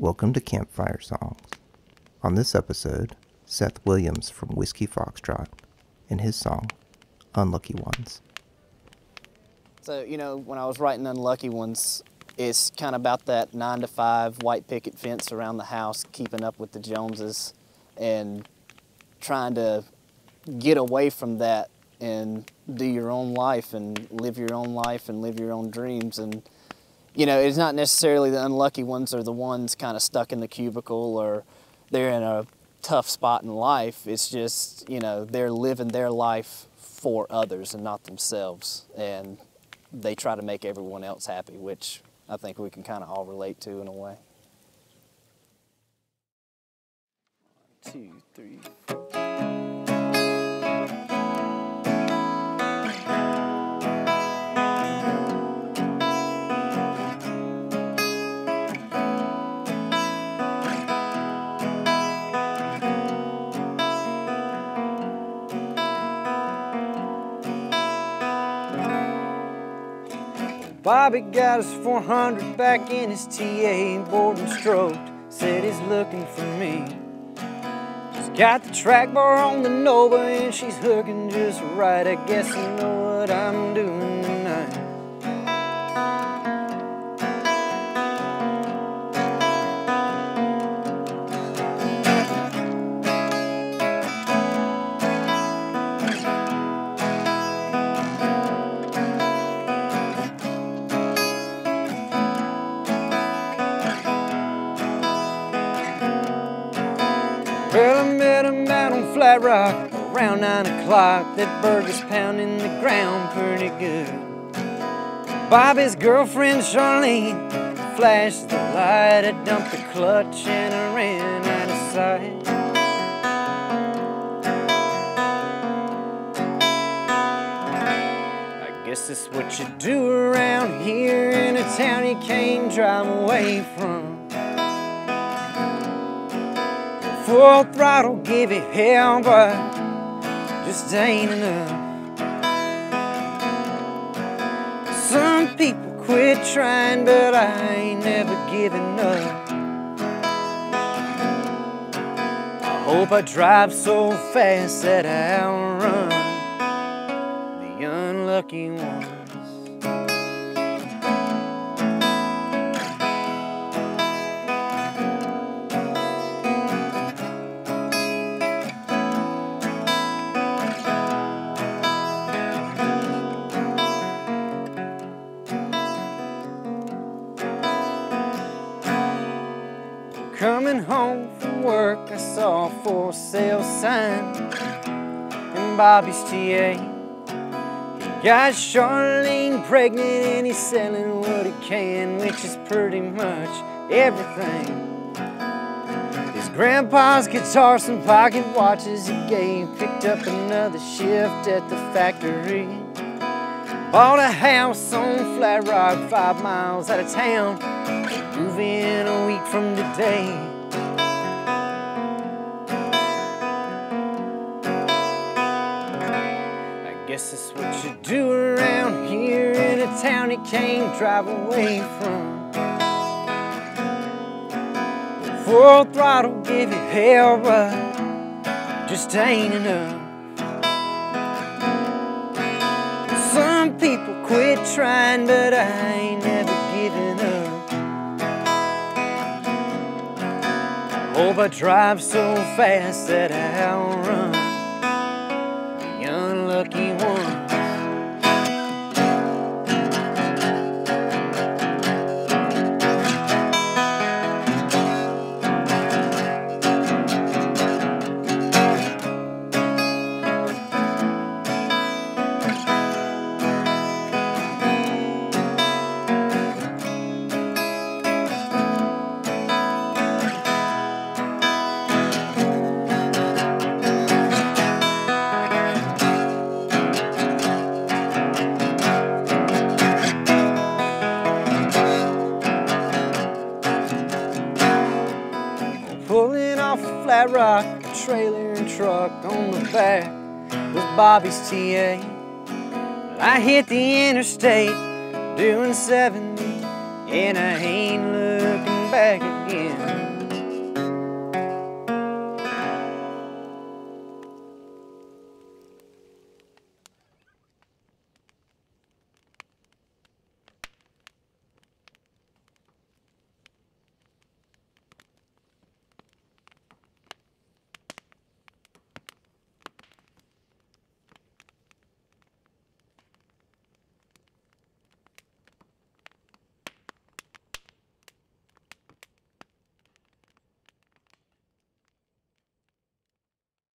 Welcome to Campfire Songs. On this episode, Seth Williams from Whiskey Foxtrot and his song, Unlucky Ones. So, you know, when I was writing Unlucky Ones, it's kind of about that nine to five white picket fence around the house, keeping up with the Joneses and trying to get away from that and do your own life and live your own life and live your own dreams. And, you know, it's not necessarily the unlucky ones are the ones kind of stuck in the cubicle or they're in a tough spot in life. It's just, you know, they're living their life for others and not themselves. And they try to make everyone else happy, which I think we can kind of all relate to in a way. One, two, three, four. Bobby got his 400 back in his TA, bored and stroked. Said he's looking for me. She's got the track bar on the Nova and she's hooking just right. I guess you know what I'm doing Flat Rock around nine o'clock. That burger's pounding the ground pretty good. Bobby's girlfriend Charlene flashed the light. I dumped the clutch and I ran out of sight. I guess that's what you do around here in a town you can't drive away from. Full throttle, give it hell, but just ain't enough. Some people quit trying, but I ain't never giving up. I hope I drive so fast that I outrun the unlucky ones. Coming home from work, I saw a for sale sign in Bobby's TA. He got Charlene pregnant and he's selling what he can, which is pretty much everything. His grandpa's guitar, some pocket watches he gave, picked up another shift at the factory. Bought a house on Flat Rock, five miles out of town. From today. I guess that's what you do around here in a town you can't drive away from. Full throttle, give it hell, but just ain't enough. Some people quit trying, but I ain't never giving up. Hope I drive so fast that I outrun flat rock, a trailer truck on the back with Bobby's TA. I hit the interstate doing 70, and I ain't looking back again.